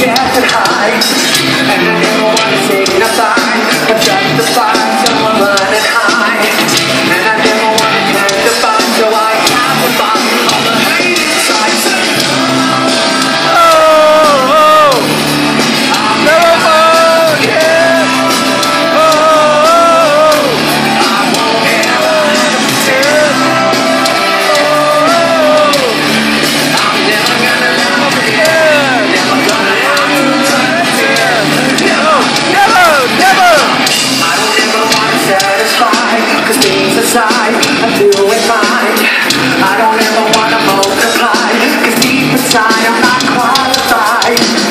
you have to high. I'm doing fine I don't ever wanna multiply Cause deep inside I'm not qualified.